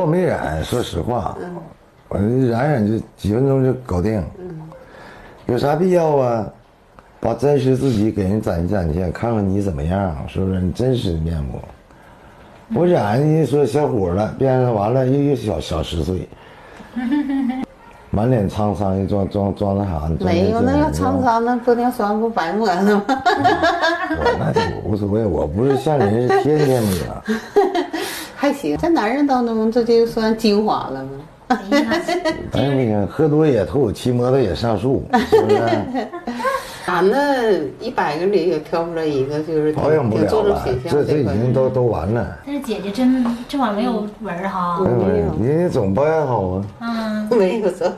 我 没染，说实话，我染染就几分钟就搞定。有啥必要啊？把真实自己给人展现展现，看看你怎么样，是不是？你真实的面目。我染你说小伙了，变成完了又又小小十岁，满脸沧桑，又装装装那啥？没有，那要沧桑，那玻尿酸不白抹了吗？我那就无所谓，我不是像人是天天抹。还行，在男人当中这就算精华了吗？哎呀那个喝多也吐，骑摩托也上树，是不是？男的一百个里也挑不出来一个就是保养不了了这这已经都都完了。但是姐姐真这玩意儿没有纹儿哈，对不对？人家总保养好啊。嗯，没有错，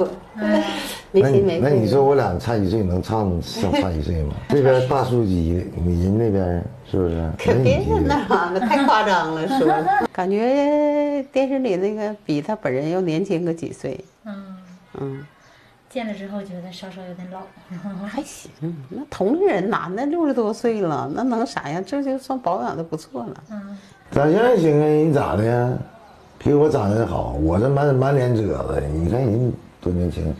没那你心没。那你说我俩差一岁，能差相差一岁吗？这边大叔级，你人那边是不是？可别人你那啥了，太夸张了，说的。感觉电视里那个比他本人要年轻个几岁，嗯，嗯，见了之后觉得稍稍有点老。还行。那同龄人男的六十多岁了，那能啥呀？这就算保养的不错了。嗯，长相行啊，人咋的呀？比我长得好，我这满满脸褶子，你看人多年轻。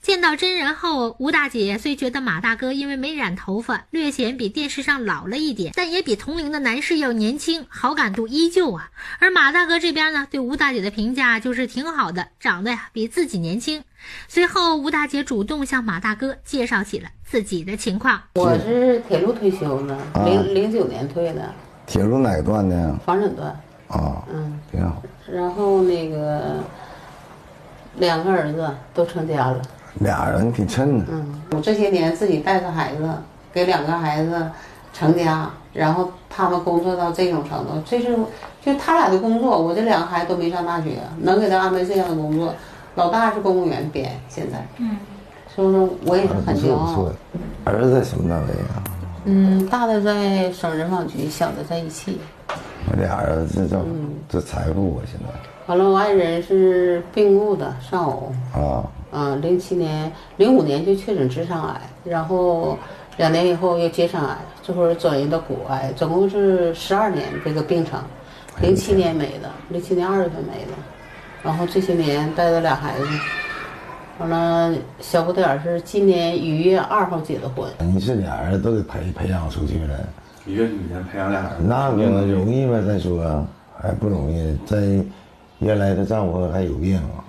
见到真人后，吴大姐虽觉得马大哥因为没染头发，略显比电视上老了一点，但也比同龄的男士要年轻，好感度依旧啊。而马大哥这边呢，对吴大姐的评价就是挺好的，长得呀比自己年轻。随后，吴大姐主动向马大哥介绍起了自己的情况。我是铁路退休的，零零九年退的，铁路哪个段的？房产段。啊，嗯，挺好。然后那个两个儿子都成家了。俩人挺衬的。嗯，我这些年自己带着孩子，给两个孩子成家，然后他们工作到这种程度，这是就他俩的工作，我这两个孩子都没上大学，能给他安排这样的工作。老大是公务员编，现在，嗯，是不是？我也是很骄傲。。儿子什么单位啊？嗯，大的在省人保局，小的在一汽。我俩儿子这这这财富啊，现在完了，我爱人是病故的丧偶，啊，嗯，零七年、零五年就确诊直肠癌，然后两年以后又结肠癌，最后转移到骨癌，总共是十二年这个病程，零七年没的，零七年二月份没的，然后这些年带着俩孩子，完了小不点儿是今年一月二号结的婚，你是俩人都给培培养出去了，一个女人培养俩人，那个容易吗？再说还不容易，在原来的丈夫还有病啊。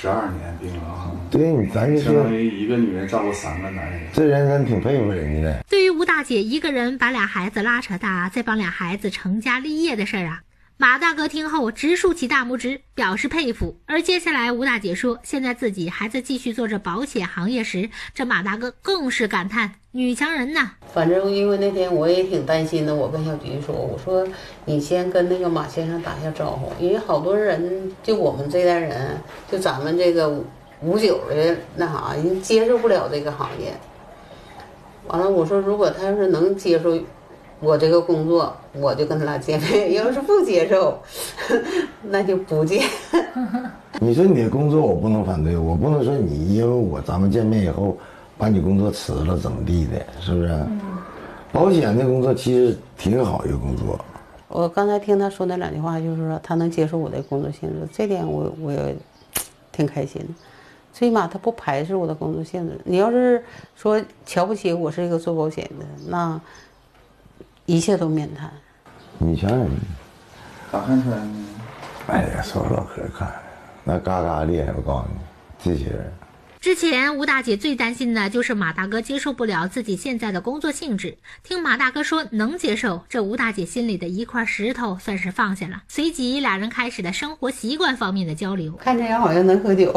十二年病了啊，对你，咱就相当于一个女人照顾三个男人。这人咱挺佩服人家的。对于吴大姐一个人把俩孩子拉扯大，再帮俩孩子成家立业的事儿啊，马大哥听后直竖起大拇指，表示佩服。而接下来，吴大姐说，现在自己还在继续做着保险行业时，这马大哥更是感叹：女强人呐！反正因为那天我也挺担心的，我跟小菊说，我说你先跟那个马先生打下招呼，因为好多人就我们这代人，就咱们这个五九的那啥，人接受不了这个行业。完了，我说如果他要是能接受我这个工作，我就跟他俩见面；要是不接受，那就不见。你说你的工作我不能反对，我不能说你因为我咱们见面以后把你工作辞了怎么地的，是不是？保险的工作其实挺好一个工作，我刚才听他说那两句话，就是说他能接受我的工作性质，这点我我也 挺开心的。最起码他不排斥我的工作性质。你要是说瞧不起我是一个做保险的，那一切都免谈。你想想，咋看出来呢？哎呀，说老可看，那嘎嘎厉害，我告诉你，这些人。之前吴大姐最担心的就是马大哥接受不了自己现在的工作性质。听马大哥说能接受，这吴大姐心里的一块石头算是放下了。随即，俩人开始了生活习惯方面的交流。看这样好像能喝酒，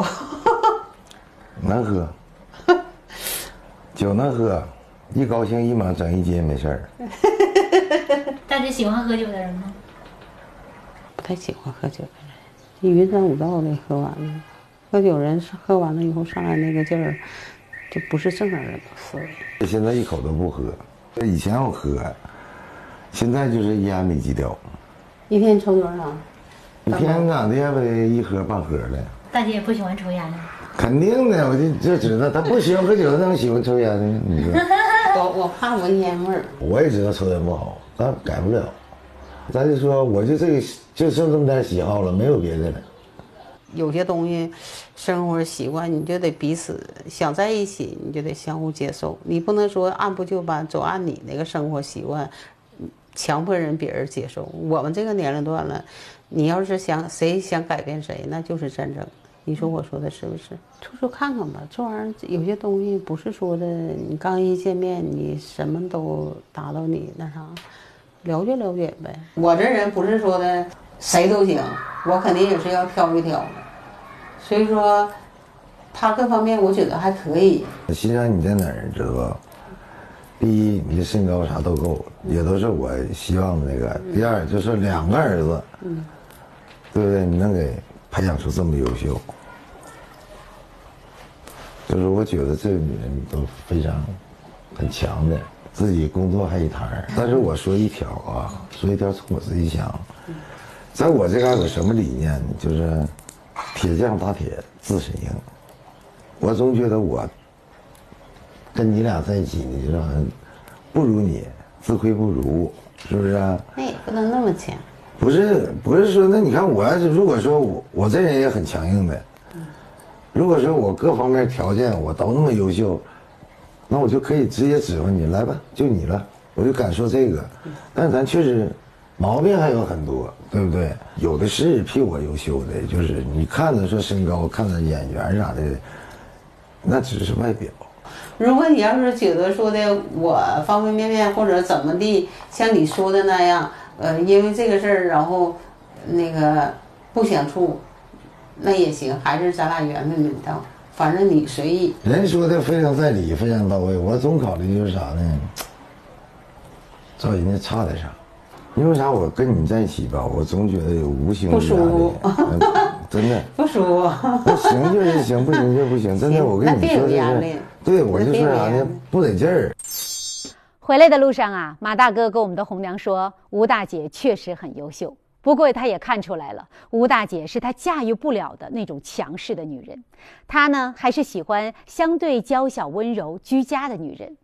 能喝，酒能喝，一高兴一猛整一斤没事儿。但是喜欢喝酒的人吗？不太喜欢喝酒的人，云山五道的喝完了，喝酒人是喝完了以后上来那个劲儿，就不是正常人的思维。现在一口都不喝，以前我喝，现在就是一烟没戒掉，一天抽多少？一天咋的也得一盒半盒的。大姐也不喜欢抽烟呢。肯定的，我就就知道他不喜欢喝酒，他能喜欢抽烟呢？你说，我我怕闻烟味儿。我也知道抽烟不好，但改不了。咱就说，我就这个就剩这么点喜好了，没有别的了。有些东西，生活习惯你就得彼此想在一起，你就得相互接受。你不能说按部就班，走按你那个生活习惯，强迫人别人接受。我们这个年龄段了，你要是想谁想改变谁，那就是战争。你说我说的是不是？处处看看吧，这玩意儿有些东西不是说的，你刚一见面你什么都达到你那啥，了解了解呗。我这人不是说的谁都行，我肯定也是要挑一挑的。所以说，他各方面我觉得还可以。欣赏你在哪儿，知道吧？第一，你的身高啥都够，也都是我希望的那个。第二，就是两个儿子，嗯，对不对？你能给培养出这么优秀，就是我觉得这个女人都非常很强的，自己工作还一摊儿。但是我说一条啊，说一条从我自己想，在我这嘎有什么理念呢？就是铁匠打铁，自身硬。我总觉得我跟你俩在一起，你知道，不如你，自愧不如，是不是啊？那也不能那么强。不是，不是说，那你看，我要是如果说我我这人也很强硬的，如果说我各方面条件我都那么优秀，那我就可以直接指挥你来吧，就你了，我就敢说这个。但咱确实毛病还有很多，对不对？有的是比我优秀的，就是你看着说身高，看着眼缘啥的，那只是外表。如果你要是觉得说的我方方面面或者怎么地，像你说的那样，呃，因为这个事儿，然后那个不想处，那也行，还是咱俩缘分没到，反正你随意。人说的非常在理，非常到位。我总考虑就是啥呢？找人家差点啥？因为啥？我跟你在一起吧，我总觉得有无形的不舒服压力嗯真的。不舒服，那行就是行，不行就不行。真的，我跟你说这是有压力，对我就说啥呢？不得劲儿。回来的路上啊，马大哥跟我们的红娘说，吴大姐确实很优秀，不过他也看出来了，吴大姐是他驾驭不了的那种强势的女人，他呢还是喜欢相对娇小、温柔、居家的女人。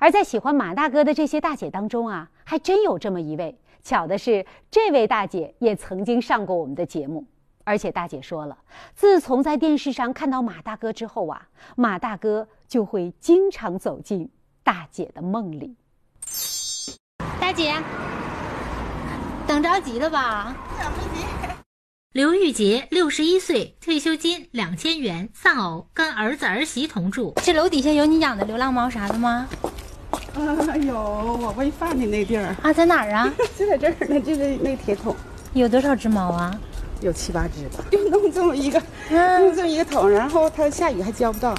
而在喜欢马大哥的这些大姐当中啊，还真有这么一位。巧的是，这位大姐也曾经上过我们的节目，而且大姐说了，自从在电视上看到马大哥之后啊，马大哥就会经常走进大姐的梦里。大姐，等着急了吧？刘玉杰，六十一岁，退休金两千元，丧偶，跟儿子儿媳同住。这楼底下有你养的流浪猫啥的吗？啊，有我喂饭的那地儿，啊，在哪儿啊？就在这儿呢，就是那铁桶，有多少只猫啊？有七八只吧，就弄这么一个，嗯弄这么一个桶，然后它下雨还浇不到。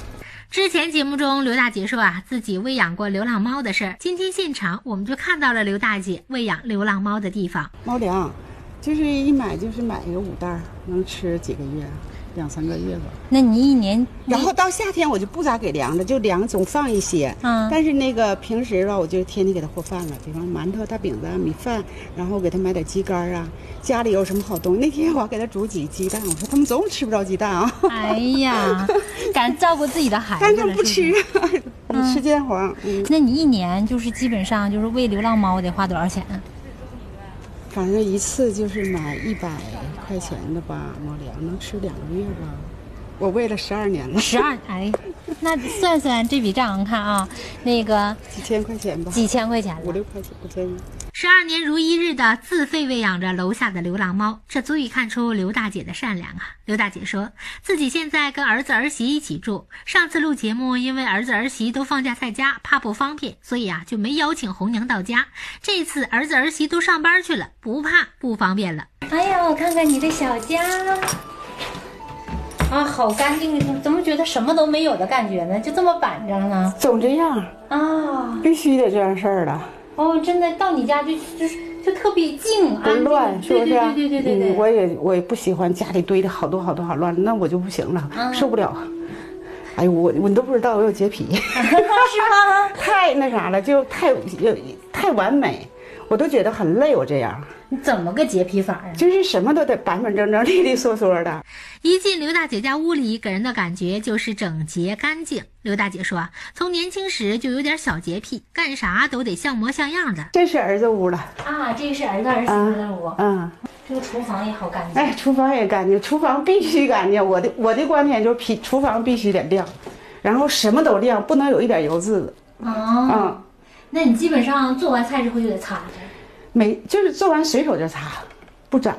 之前节目中，刘大姐说啊，自己喂养过流浪猫的事儿。今天现场我们就看到了刘大姐喂养流浪猫的地方。猫粮，就是一买就是买个五袋，能吃几个月，两三个月吧。那你一年然后到夏天我就不咋给粮了，就粮总放一些。嗯但是那个平时吧，我就天天给他和饭了，比方馒头、大饼子、米饭，然后给他买点鸡肝啊。家里有什么好东西，那天我还给他煮几鸡蛋，我说他们总吃不着鸡蛋啊，哎呀，敢照顾自己的孩子但了，它不吃是是，你 吃煎黄。嗯，那你一年就是基本上就是喂流浪猫得花多少钱啊？反正一次就是买一百块钱的吧，猫粮能吃两个月吧。我喂了十二年了，十二，哎，那算算这笔账，看啊，那个几千块钱吧，几千块钱。五六块钱，五千。十二年如一日的自费喂养着楼下的流浪猫，这足以看出刘大姐的善良啊！刘大姐说自己现在跟儿子儿媳一起住，上次录节目，因为儿子儿媳都放假在家，怕不方便，所以啊就没邀请红娘到家。这次儿子儿媳都上班去了，不怕不方便了。哎呀，我看看你的小家，啊，好干净，怎么觉得什么都没有的感觉呢？就这么板正呢？总这样，啊，必须得这样事儿了，哦，真的到你家就就是就特别静，不安静乱，是不是啊？对对对对对嗯，我也我也不喜欢家里堆的好多好多好乱，那我就不行了，嗯受不了。哎呦，我我你都不知道我有洁癖，是吗？太那啥了，就太有太完美，我都觉得很累。我这样，你怎么个洁癖法啊？就是什么都得板板正正、利利索索的。一进刘大姐家屋里，给人的感觉就是整洁干净。刘大姐说，从年轻时就有点小洁癖，干啥都得像模像样的。这是儿子屋了，啊，这个是儿子儿媳妇的屋，嗯，这个厨房也好干净。哎，厨房也干净，厨房必须干净。我的我的观点就是，皮厨房必须得亮，然后什么都亮，不能有一点油渍子。哦，嗯，那你基本上做完菜之后就得擦着。没就是做完随手就擦，不沾。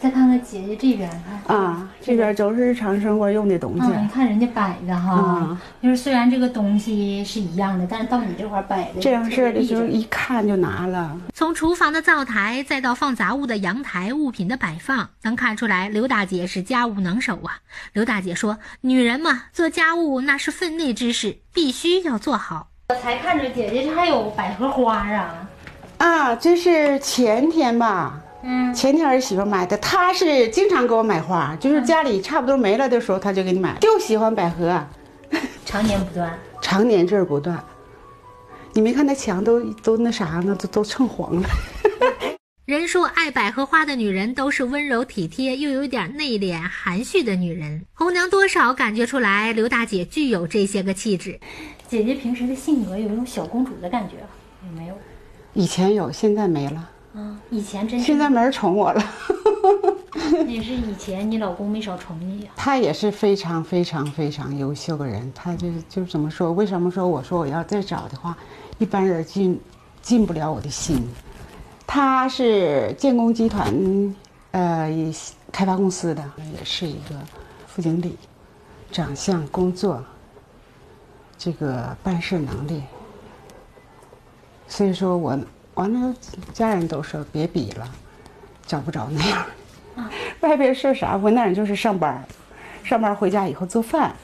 再看看姐姐这边，看，啊，这边都是日常生活用的东西。嗯，你看人家摆的哈嗯，就是虽然这个东西是一样的，但是到你这块儿摆的这样式儿的时候，就是一看就拿了。从厨房的灶台，再到放杂物的阳台，物品的摆放，能看出来刘大姐是家务能手啊。刘大姐说：“女人嘛，做家务那是分内之事，必须要做好。我才看着姐姐这还有百合花啊，啊，这是前天吧？嗯，前天儿媳妇买的，她是经常给我买花，就是家里差不多没了的时候，她就给你买，就喜欢百合，常年不断。常年这儿不断。你没看那墙都都那啥呢，都都蹭黄了。人说爱百合花的女人都是温柔体贴又有点内敛含蓄的女人。红娘多少感觉出来，刘大姐具有这些个气质。姐姐平时的性格有一种小公主的感觉，有没有？以前有，现在没了。嗯，以前真是，现在没人宠我了。也是以前你老公没少宠你呀。他也是非常非常非常优秀的人，他就就怎么说？为什么说我说我要再找的话，一般人进进不了我的心。他是建工集团呃开发公司的，也是一个副经理，长相、工作，这个办事能力。所以说我完了，家人都说别比了，找不着那样。外边是啥？我那人就是上班，上班回家以后做饭，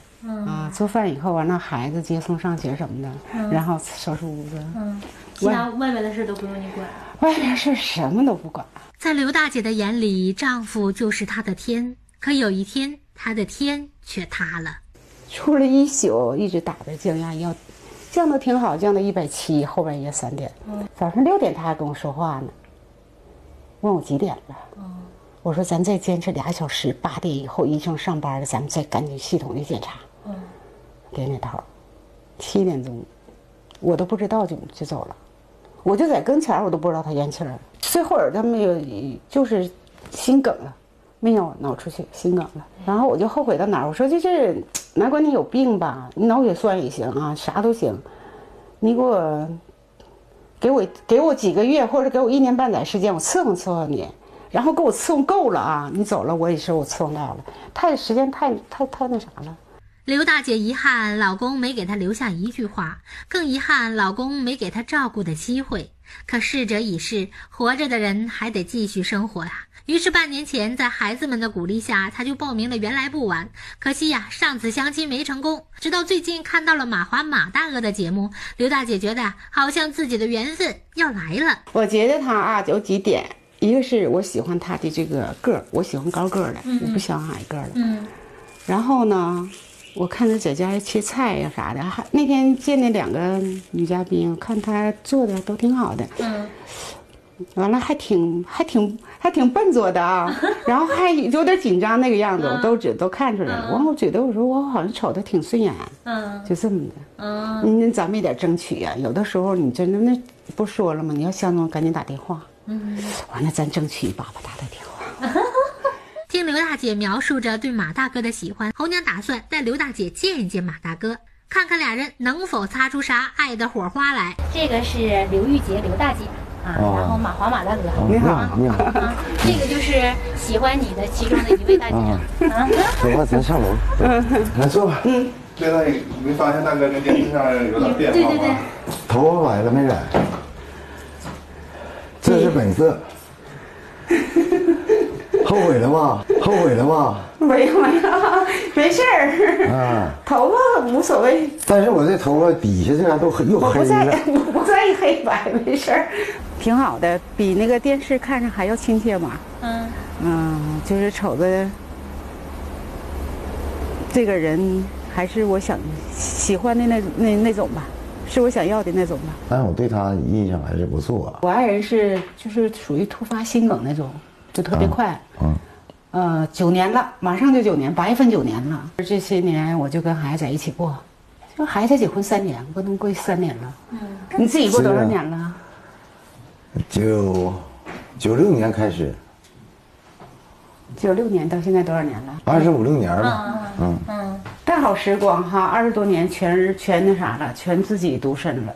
啊，做饭以后完了孩子接送上学什么的，然后收拾屋子，嗯，其他外面的事都不用你管。外边事什么都不管。在刘大姐的眼里，丈夫就是她的天。可有一天，她的天却塌了。出了一宿，一直打着降压药，降的挺好，降到一百七，后半夜三点，早上六点他还跟我说话呢，问我几点了。我说咱再坚持俩小时，八点以后医生上班了，咱们再赶紧系统的检查。点点头，七点钟，我都不知道就就走了，我就在跟前，我都不知道他咽气了。最后儿他没有，就是心梗了，没有脑出血，心梗了。然后我就后悔到哪儿？我说这这哪管你有病吧，你脑血栓也行啊，啥都行，你给我给我给我几个月，或者给我一年半载时间，我伺候伺候你。然后给我伺候够了啊！你走了，我也是我伺候到了，太时间太太太那啥了。刘大姐遗憾老公没给她留下一句话，更遗憾老公没给她照顾的机会。可逝者已逝，活着的人还得继续生活呀。于是半年前，在孩子们的鼓励下，她就报名了《原来不晚》。可惜呀，上次相亲没成功。直到最近看到了马华马大哥的节目，刘大姐觉得好像自己的缘分要来了。我觉得他啊有几点，一个是我喜欢他的这个个儿，我喜欢高个儿的，我不喜欢矮个儿的。嗯，然后呢，我看他在家切菜呀、啥的，还那天见那两个女嘉宾，我看她做的都挺好的。嗯，完了还挺还挺还挺笨拙的啊，然后还有点紧张那个样子，我都只都看出来了。完，我觉得我说我好像瞅他挺顺眼，嗯就这么的。嗯，那，咱们也得争取呀、有的时候你真的那不说了吗？你要相中，赶紧打电话。嗯，完了咱争取一把吧，打打电话。听刘大姐描述着对马大哥的喜欢，红娘打算带刘大姐见一见马大哥，看看俩人能否擦出啥爱的火花来。这个是刘玉洁刘大姐啊，哦然后马华马大哥。你好啊你好，啊，这个就是喜欢你的其中的一位大姐啊啊。走吧，咱上楼，来坐吧。对了，你没发现大哥跟电视上有点变化吗？对对对，头发白了没染？这是本色。后悔了吧？后悔了吧？没有没有，没事儿，啊！头发无所谓，但是我这头发底下这样都很又黑 我不在了。我不在意黑白，没事儿，挺好的，比那个电视看着还要亲切嘛。嗯，嗯，就是瞅着这个人还是我想喜欢的那那那种吧，是我想要的那种吧。但是我对他印象还是不错。我爱人是就是属于突发心梗那种，就特别快。嗯，呃，九年了，马上就九年，八月份九年了。这些年我就跟孩子在一起过，就孩子结婚三年，不能过三年了。嗯，你自己过多少年了？九九六年开始，九六年到现在多少年了？二十五六年了。嗯大好时光哈，二十多年全全那啥了，全自己独身了，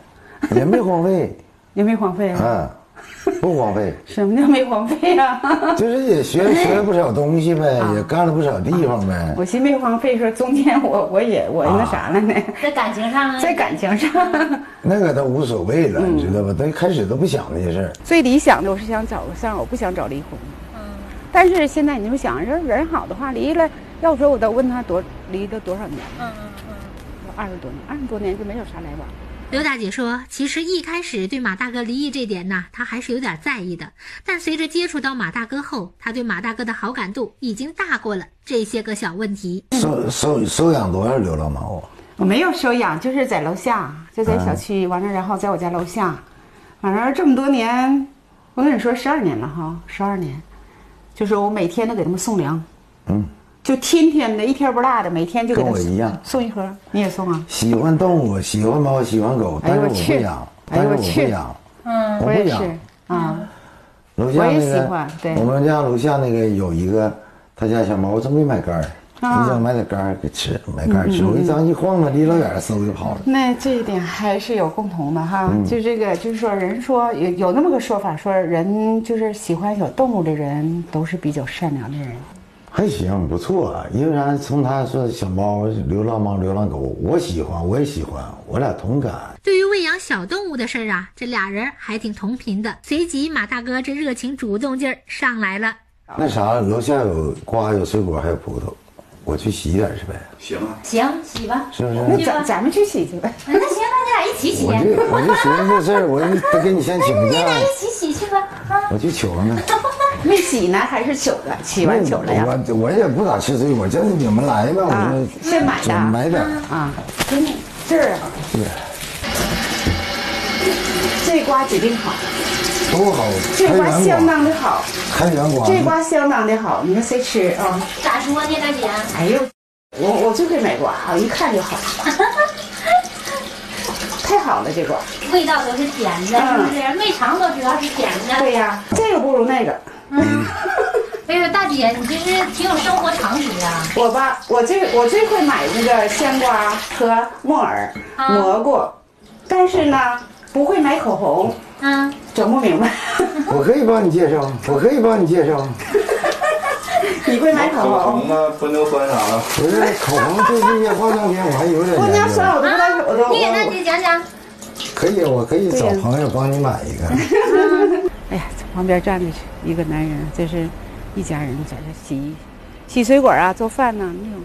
也没荒废，也没荒废啊。啊，不荒废，什么叫没荒废啊？就是也学 学了不少东西呗，也干了不少地方呗。我寻没荒废，说中间我我也我那啥了呢，在感情上啊，在感情上，那个都无所谓了，你知道吧？他一开始都不想那些事儿。最理想的我是想找个相，我不想找离婚。嗯，但是现在你们想，人人好的话离了，要说我都问他多离了多少年了，嗯嗯嗯，二十多年，二十多年就没有啥来往。刘大姐说，其实一开始对马大哥离异这点呢，她还是有点在意的。但随着接触到马大哥后，她对马大哥的好感度已经大过了这些个小问题。收收收养多少流浪猫啊？我没有收养，就是在楼下，就在小区，完了然后在我家楼下，反正这么多年，我跟你说十二年了哈，十二年，就是我每天都给他们送粮，嗯，就天天的，一天不落的，每天就给他跟我一样送一盒，你也送啊？喜欢动物，喜欢猫，喜欢狗，但是我不哎呦我去养，哎呦但是我不养，嗯，我不养。我也是啊，楼下我也那个喜欢，对我们家楼下那个有一个，他家小猫，我总没买杆儿，啊你想买点杆儿给吃，买杆儿吃，我一张一晃嘛，离老远嗖就跑了。那这一点还是有共同的哈，就这个，就是说，人说有有那么个说法，说人就是喜欢小动物的人都是比较善良的人。还行，不错。因为啥？从他说小猫、流浪猫、流浪狗，我喜欢，我也喜欢，我俩同感。对于喂养小动物的事儿啊，这俩人还挺同频的。随即，马大哥这热情主动劲儿上来了。那啥，楼下有瓜，有水果，还有葡萄，我去洗点去呗，行啊，行，洗吧。是不是？那咱咱们去洗去呗。那行，那你俩一起洗，我就我就寻思这事儿，我就得给你先请假，一起洗去吧。啊，我去求呢。没洗呢，还是糗了？洗完糗了呀？我我也不咋吃水果，就是你们来吧，啊我说现买的买点。啊，给你这儿啊，对，这瓜指定好，多好，这瓜相当的好，开元瓜，这瓜相当的好，你看谁吃啊？咋说呢，大姐？哎呦，我我最会买瓜啊，一看就好，太好了这瓜。味道都是甜的，是不是？没尝都知道是甜的。对呀，这个不如那个。哎呦，大姐，你这是挺有生活常识啊。我吧，我最我最会买那个香瓜和木耳、啊蘑菇，但是呢，不会买口红，嗯，整不明白。我可以帮你介绍，我可以帮你介绍。你会买口口红？红啊，玻尿酸啥的，不是口红对这些化妆品我还有点玻尿。酸我都不带手的。你给大姐讲讲。可以，我可以找朋友帮你买一个。旁边站着，一个男人，这是一家人在这洗洗水果啊，做饭呢、没有